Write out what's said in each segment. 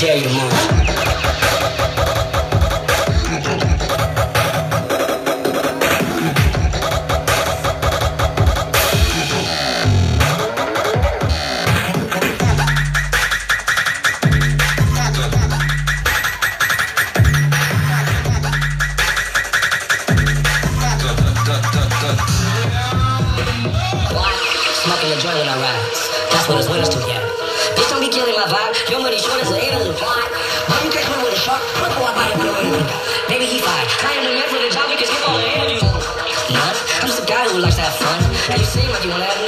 dare you to move. Smoking a joint when I ride. That's what it's with us to get. Killing my vibe. Your money short as an alien fly. You catch me with a shark? Look what I body with a Baby, he fine. I am the man for the job. All the. I'm just a guy who likes to have fun. And you seem like you wanna have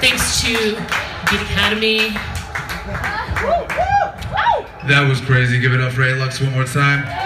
Thanks to Beat Academy. That was crazy. Give it up for Alluxe one more time.